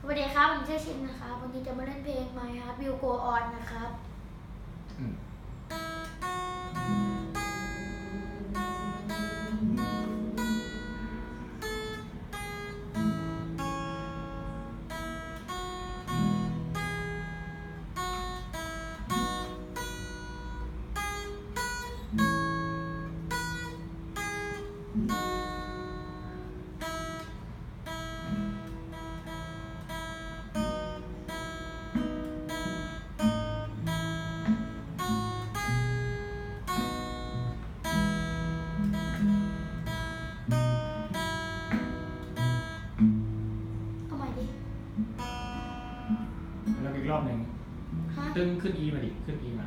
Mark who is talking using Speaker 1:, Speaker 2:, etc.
Speaker 1: สวัสดีครับ ผมชื่อชินนะครับ วันนี้จะมาเล่นเพลง My Heart Will Go On นะครับ
Speaker 2: อืม แล้วอีกรอบหนึ่ง
Speaker 1: ฮะ
Speaker 2: ตึ้งขึ้น E มาดิ ขึ้น E มา